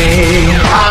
me. I.